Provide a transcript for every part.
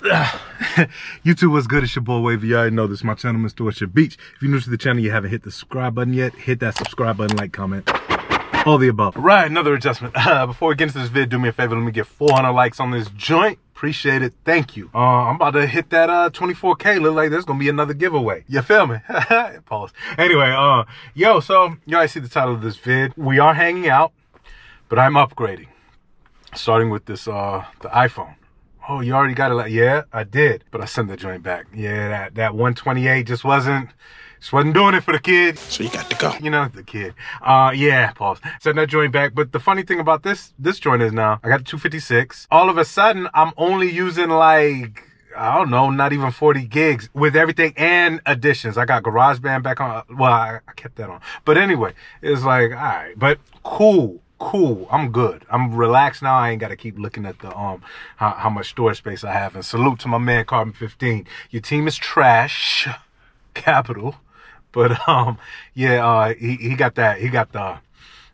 YouTube was good. It's your boy Wavy. You already know this. My channel, Mr. Orchard Beach. If you're new to the channel, you haven't hit the subscribe button yet, hit that subscribe button, like, comment, all the above. Right, another adjustment. Uh, before we get into this video, do me a favor. Let me get 400 likes on this joint. Appreciate it. Thank you. Uh, I'm about to hit that uh 24K. Look like there's gonna be another giveaway. You feel me? Pause. Anyway, uh, yo, so you already see the title of this vid. We are hanging out, but I'm upgrading. Starting with this uh the iPhone. Oh, you already got it? Like, yeah, I did. But I sent the joint back. Yeah, that, that 128 just wasn't, just wasn't doing it for the kid. So you got to go. You know, the kid. Uh, yeah, pause. Send that joint back. But the funny thing about this, this joint is now, I got 256. All of a sudden, I'm only using like, I don't know, not even 40 gigs with everything and additions. I got GarageBand back on. Well, I, I kept that on. But anyway, it's like, all right, but cool cool. I'm good. I'm relaxed now. I ain't got to keep looking at the um how, how, much storage space I have. And salute to my man Carbon 15. Your team is trash, capital, but um yeah, uh he he got that. He got the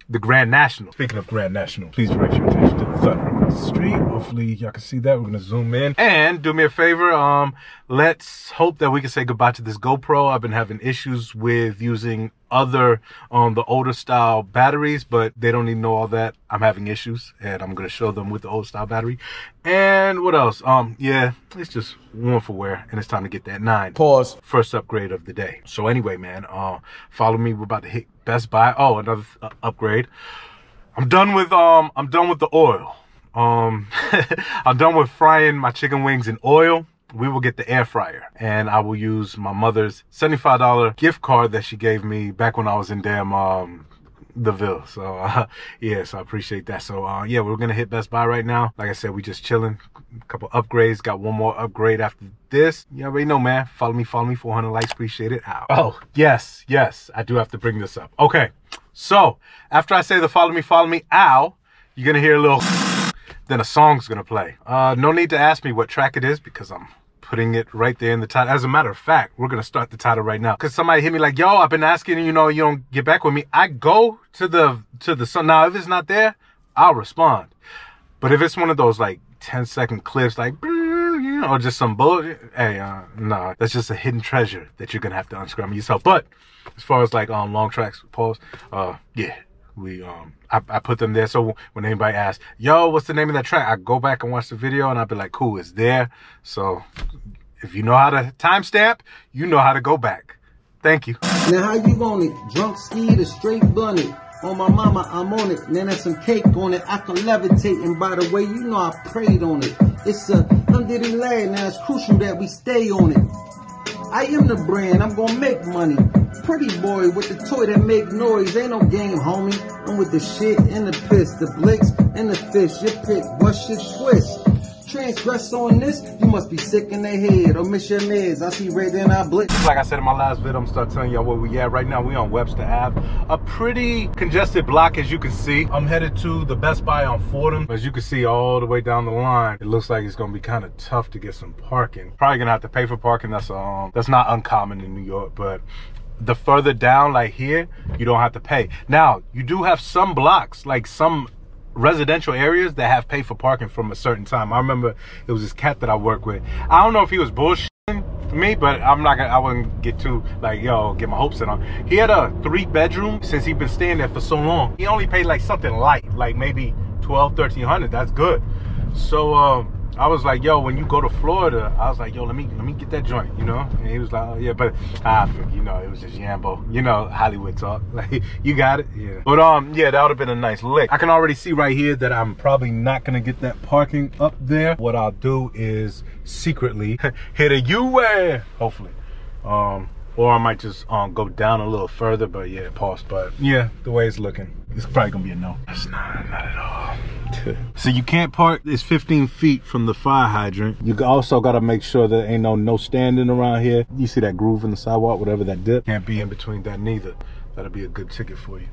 the Grand National. Speaking of Grand National, please direct your attention to the Thunder Street. Hopefully y'all can see that. We're gonna zoom in. And do me a favor, um, let's hope that we can say goodbye to this GoPro. I've been having issues with using other um the older style batteries, but they don't even know all that. I'm having issues and I'm gonna show them with the old style battery. And what else? Um, yeah, it's just one for wear and it's time to get that nine. Pause. First upgrade of the day. So anyway, man, uh, follow me. We're about to hit Best Buy. Oh, another uh, upgrade. I'm done with um I'm done with the oil. Um, I'm done with frying my chicken wings in oil. We will get the air fryer and I will use my mother's $75 gift card that she gave me back when I was in damn, um, the Ville. So, uh, yeah, so I appreciate that. So, uh, yeah, we're going to hit Best Buy right now. Like I said, we just chilling. A couple upgrades. Got one more upgrade after this. You already know, man. Follow me, follow me. 400 likes. Appreciate it. Ow. Oh, yes, yes. I do have to bring this up. Okay. So, after I say the follow me, follow me, ow, you're going to hear a little then a song's gonna play. Uh, no need to ask me what track it is because I'm putting it right there in the title. As a matter of fact, we're gonna start the title right now. Cause somebody hit me like, yo, I've been asking, you know, you don't get back with me. I go to the, to the song. Now, if it's not there, I'll respond. But if it's one of those like 10 second clips, like, you know, or just some bullshit, hey, uh, no, that's just a hidden treasure that you're gonna have to unscramble yourself. But as far as like, um, long tracks, pause, uh, yeah, we um I, I, put them there. So when anybody asks yo what's the name of that track? I go back and watch the video and i'll be like cool it's there. So if you know how to timestamp you know how to go back. Thank you. Now how you want it? Drunk ski to straight bunny. On my mama i'm on it. Then there's some cake on it. I can levitate and by the way you know i prayed on it. It's a under the and now it's crucial that we stay on it. I am the brand, I'm gonna make money. Pretty boy with the toy that make noise, ain't no game, homie. I'm with the shit and the piss, the blicks and the fish. Your pick, what's your twist? transgress on this, you must be sick in the head or miss your meds. I see red in our blitz. Like I said in my last video, I'm start telling y'all where we at right now. We on Webster Ave. A pretty congested block as you can see. I'm headed to the Best Buy on Fordham. As you can see all the way down the line, it looks like it's gonna be kind of tough to get some parking. Probably gonna have to pay for parking. That's um that's not uncommon in New York, but the further down like here you don't have to pay now you do have some blocks like some residential areas that have paid for parking from a certain time. I remember it was this cat that I worked with. I don't know if he was bullshitting me, but I'm not gonna, I wouldn't get too, like, yo, get my hopes in on. He had a three bedroom since he'd been staying there for so long. He only paid like something light, like maybe 12, 1300. That's good. So, um, I was like, yo, when you go to Florida, I was like, yo, let me let me get that joint, you know? And he was like, oh, yeah, but I you know, it was just Yambo. You know, Hollywood talk. Like, you got it? Yeah. But um, yeah, that would have been a nice lick. I can already see right here that I'm probably not gonna get that parking up there. What I'll do is secretly hit a U-way, hopefully. Um, or I might just um, go down a little further, but yeah, pause. But yeah, the way it's looking, it's probably gonna be a no. It's not, not at all. so you can't park, it's 15 feet from the fire hydrant. You also gotta make sure there ain't no no standing around here. You see that groove in the sidewalk, whatever that dip, can't be in between that neither. That'll be a good ticket for you.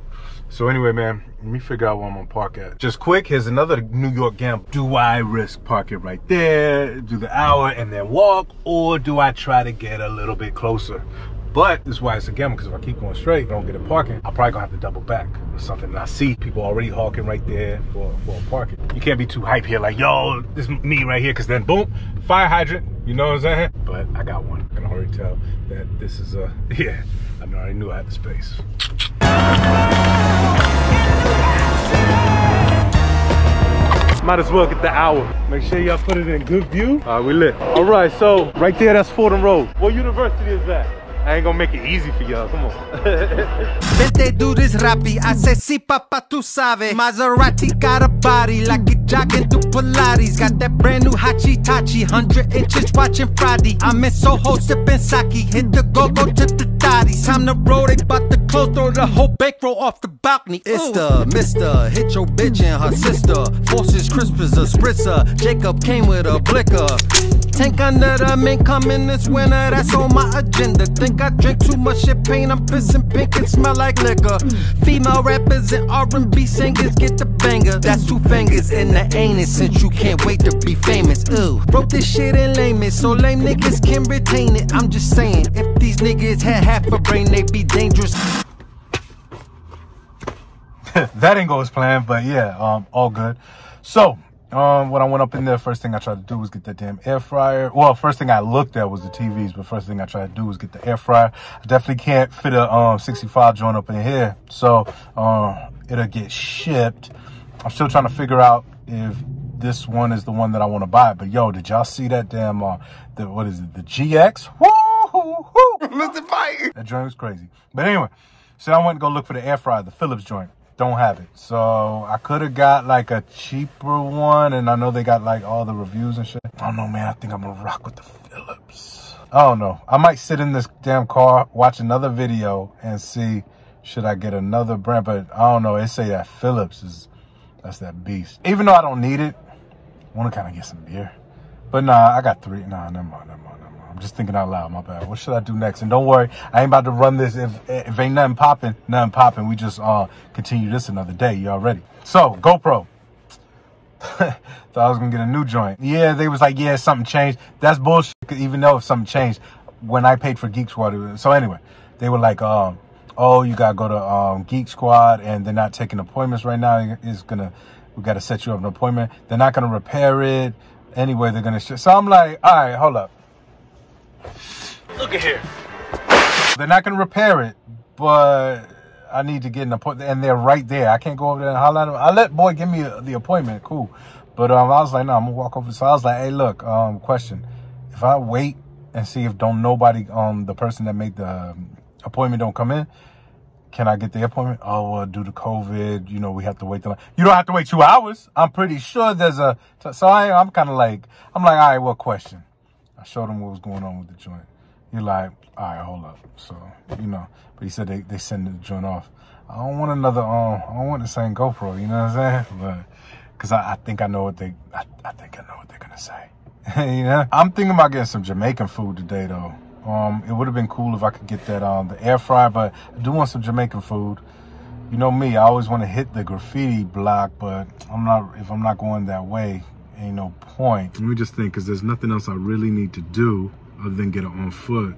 So anyway, man, let me figure out where I'm gonna park at. Just quick, here's another New York gamble. Do I risk parking right there, do the hour and then walk, or do I try to get a little bit closer? But this is why it's a gamble because if I keep going straight, I don't get a parking, I'm probably gonna have to double back or something. And I see people already hawking right there for, for parking. You can't be too hype here, like, yo, this is me right here, because then boom, fire hydrant, you know what I'm saying? But I got one. I can already tell that this is a, yeah, I already knew I had the space. Might as well get the hour. Make sure y'all put it in good view. All right, we lit. All right, so right there, that's Fordham Road. What university is that? I ain't gonna make it easy for y'all. Come on. Vente do this rapi, I say si papa tu sabe. Maserati got a body like it jogging through Pilates. Got that brand new Hachi Tachi, 100 inches watching Friday. I'm in Soho sipping sake, hit the go go to the thotties. Time to roll, they bout to close, throw the whole bankroll off the balcony. It's the Mister, hit your bitch and her sister. Forces crisp as a spritzer. Jacob came with a blicker. Tank under the mink coming this winter, that's on my agenda. Think I drink too much champagne, I'm pissing pink and smell like liquor. Female rappers and R&B singers get the banger. That's two fingers in the anus since you can't wait to be famous. Ooh, broke this shit in layman, so lame niggas can retain it. I'm just saying, if these niggas had half a brain, they'd be dangerous. that didn't go as planned, but yeah, um, all good. So, um, when I went up in there, first thing I tried to do was get that damn air fryer. Well, first thing I looked at was the TVs, but first thing I tried to do was get the air fryer. I definitely can't fit a um 65 joint up in here, so um, it'll get shipped. I'm still trying to figure out if this one is the one that I want to buy. But yo, did y'all see that damn uh, the what is it? The GX? Woo! Listen, fight. That joint was crazy. But anyway, so I went and go look for the air fryer, the Philips joint don't have it. So I could have got like a cheaper one, and I know they got like all the reviews and shit. I don't know, man. I think I'm gonna rock with the Philips. I don't know. I might sit in this damn car, watch another video, and see should I get another brand. But I don't know. They say that Philips is that's that beast. Even though I don't need it, I want to kind of get some beer. But nah, I got three. Nah, never mind, never mind. I'm just thinking out loud. My bad. What should I do next? And don't worry, I ain't about to run this. If if ain't nothing popping, nothing popping. We just uh continue this another day. Y'all ready? So GoPro. Thought I was gonna get a new joint. Yeah, they was like, yeah, something changed. That's bullshit. Even though if something changed, when I paid for Geek Squad, so anyway, they were like, um, oh, you gotta go to um, Geek Squad, and they're not taking appointments right now. It's gonna, we gotta set you up an appointment. They're not gonna repair it anyway. They're gonna. so I'm like, all right, hold up. Look at here. They're not going to repair it, but I need to get an appointment. And they're right there. I can't go over there and holler at them. I let boy give me the appointment. Cool. But um, I was like, no, I'm going to walk over. So I was like, hey, look, um, question. If I wait and see if don't nobody, um, the person that made the um, appointment don't come in, can I get the appointment? Oh, due to COVID, you know, we have to wait. You don't have to wait two hours. I'm pretty sure there's a, so I, I'm kind of like, I'm like, all right, what question? I showed him what was going on with the joint. He like, all right, hold up. So, you know, but he said they, they send the joint off. I don't want another, um, I don't want the same GoPro, you know what I'm saying? But, cause I, I think I know what they, I, I think I know what they're gonna say. you know? I'm thinking about getting some Jamaican food today though. Um, it would have been cool if I could get that, um, the air fryer, but I do want some Jamaican food. You know me, I always want to hit the graffiti block, but I'm not, if I'm not going that way, ain't no point. Let me just think, because there's nothing else I really need to do other than get it on foot.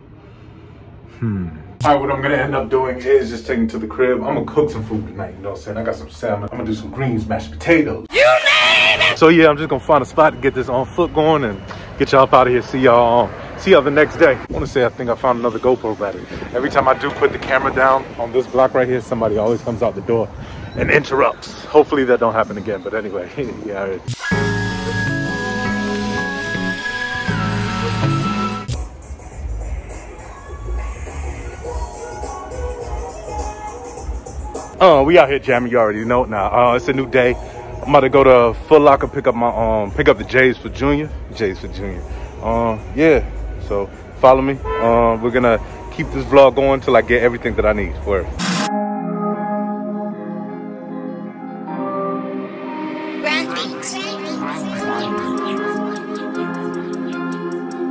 Hmm. All right, what I'm gonna end up doing is just taking to the crib. I'm gonna cook some food tonight, you know what I'm saying? I got some salmon. I'm gonna do some greens, mashed potatoes. You name it! So yeah, I'm just gonna find a spot to get this on foot going and get y'all up out of here. See y'all see y'all the next day. I wanna say I think I found another GoPro battery. Every time I do put the camera down on this block right here, somebody always comes out the door and interrupts. Hopefully that don't happen again, but anyway, yeah. Uh, we out here jamming. You already know now. Uh, it's a new day. I'm about to go to Foot Locker pick up my um pick up the J's for Junior. J's for Junior. Um, yeah. So follow me. Um, we're gonna keep this vlog going till I get everything that I need. Word.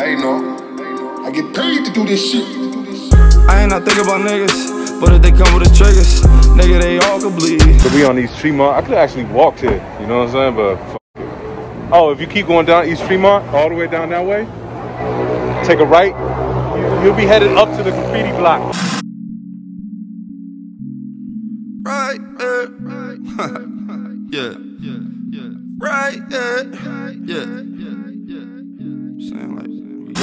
Hey, no. I get paid to do this shit. I ain't not thinking about niggas. But if they come with the triggers, nigga, they all can bleed. So we on East Tremont. I could actually walk here, you know what I'm saying? But Oh, if you keep going down East Tremont, all the way down that way, take a right, you'll be headed up to the graffiti block. Right, uh, yeah, yeah, yeah, right, uh, yeah,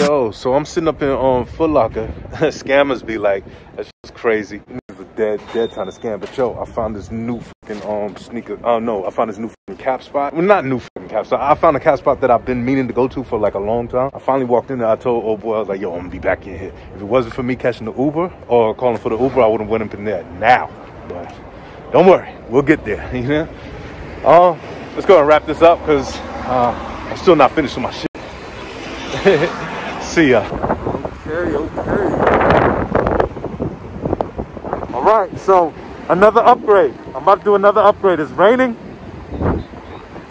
Yo, so I'm sitting up in um Foot Locker. Scammers be like, that's just crazy. Niggas are dead, dead time to scam. But yo, I found this new fucking um sneaker. Oh no, I found this new fucking cap spot. Well, not new fucking cap spot. I found a cap spot that I've been meaning to go to for like a long time. I finally walked in there. I told old boy, I was like, yo, I'm gonna be back in here. If it wasn't for me catching the Uber or calling for the Uber, I would have went up in there now. But don't worry, we'll get there. You know. Um, let's go and wrap this up because uh, I'm still not finished with my shit. See ya. Okay, okay. All right, so another upgrade. I'm about to do another upgrade. It's raining,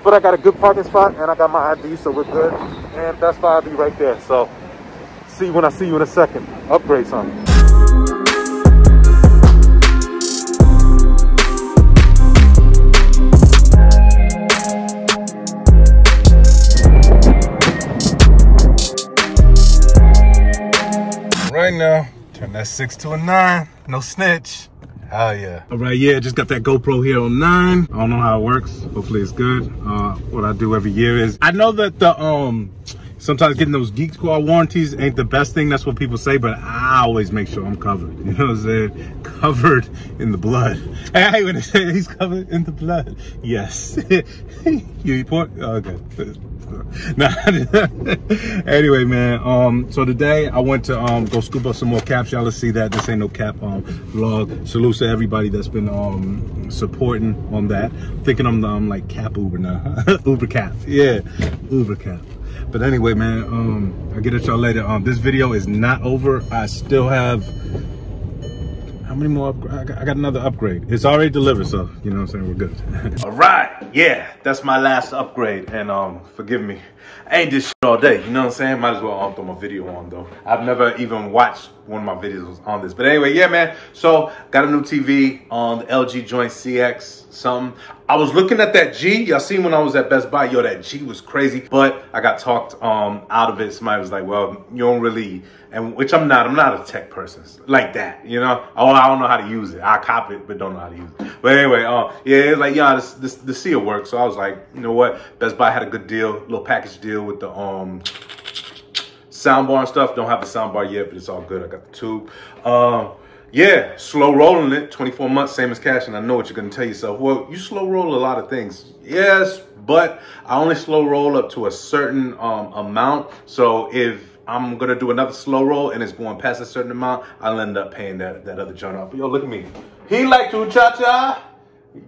but I got a good parking spot and I got my ID, so we're good. And Buy will be right there. So see when I see you in a second. Upgrade something. Right now, turn that six to a nine. No snitch. Hell yeah. All right, yeah, just got that GoPro Hero nine. I don't know how it works. Hopefully it's good. Uh, what I do every year is, I know that the, um, sometimes getting those Geek Squad warranties ain't the best thing. That's what people say, but I always make sure I'm covered. You know what I'm saying? Covered in the blood. Hey, I when they say he's covered in the blood. Yes. you pork? Oh, okay. Anyway, man. Um, so today I went to um go scoop up some more caps. Y'all let's see that this ain't no cap um vlog. Salute to everybody that's been um supporting on that. Thinking I'm I'm like cap Uber now. Uber cap. Yeah. Uber cap. But anyway, man, um, I'll get at y'all later. Um, this video is not over. I still have how many more? I got, another upgrade. It's already delivered, so you know what I'm saying. We're good. all right, yeah, that's my last upgrade, and um, forgive me, I ain't this shit all day. You know what I'm saying? Might as well um, throw my video on though. I've never even watched one of my videos on this, but anyway, yeah, man. So got a new TV on the LG Joint CX something. I was looking at that G. Y'all seen when I was at Best Buy? Yo, that G was crazy, but I got talked um out of it. Somebody was like, "Well, you don't really," and which I'm not. I'm not a tech person like that. You know, oh, I don't know how to use it. I cop it, but don't know how to use it. But anyway, uh, yeah, it's like, yeah, this, this the seal work. So I was like, you know what? Best Buy had a good deal, little package deal with the um soundbar and stuff. Don't have the soundbar yet, but it's all good. I got the tube. Um, yeah, slow rolling it. 24 months, same as cash. And I know what you're going to tell yourself. Well, you slow roll a lot of things. Yes, but I only slow roll up to a certain um, amount. So if I'm going to do another slow roll and it's going past a certain amount, I'll end up paying that, that other joint off. Yo, look at me. He like to cha-cha.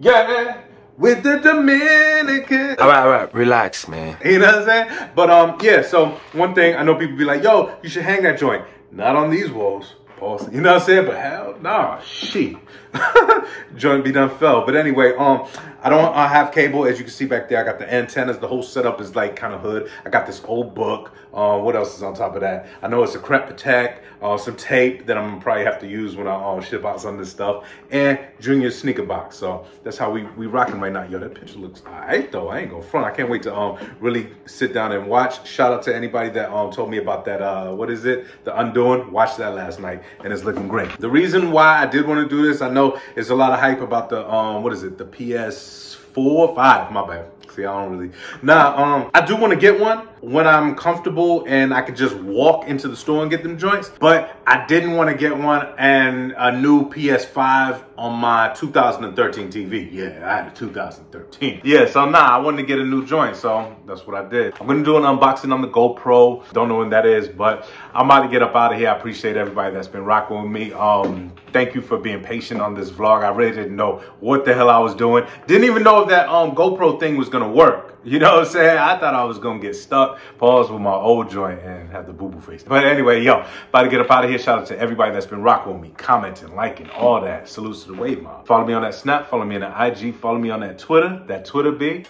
Yeah. With the Dominican. All right, all right, relax, man. You know what I'm saying? But um, yeah. So one thing I know people be like, "Yo, you should hang that joint." Not on these walls. Pause. You know what I'm saying? But hell, nah, she. joint be done fell. But anyway, um, I don't I have cable as you can see back there. I got the antennas. The whole setup is like kind of hood. I got this old book. Uh, what else is on top of that? I know it's a crep attack, uh, some tape that I'm gonna probably have to use when I uh, ship out some of this stuff, and Junior sneaker box. So that's how we we rocking right now. Yo, that picture looks alright though. I ain't gonna front. I can't wait to um really sit down and watch. Shout out to anybody that um told me about that. Uh, what is it? The Undoing. Watched that last night, and it's looking great. The reason why I did want to do this, I know it's a lot of hype about the um what is it? The PS four, or five. My bad. See, I don't really. Nah, um, I do want to get one when I'm comfortable and I could just walk into the store and get them joints. But I didn't want to get one and a new PS5 on my 2013 TV. Yeah, I had a 2013. Yeah, so nah, I wanted to get a new joint, so that's what I did. I'm gonna do an unboxing on the GoPro. Don't know when that is, but I'm about to get up out of here. I appreciate everybody that's been rocking with me. Um, thank you for being patient on this vlog. I really didn't know what the hell I was doing. Didn't even know if that um GoPro thing was gonna work. You know what I'm saying? I thought I was gonna get stuck, pause with my old joint and have the boo-boo face. But anyway, yo, about to get up out of here. Shout out to everybody that's been rocking with me, commenting, liking, all that. Salutes to the Wave Mob. Follow me on that Snap, follow me on the IG, follow me on that Twitter. That Twitter be.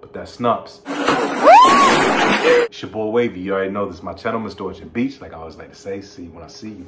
But that Snups. It's your boy Wavy. You already know this is my channel, Mr. Orchard Beach. Like I always like to say, see when I see you.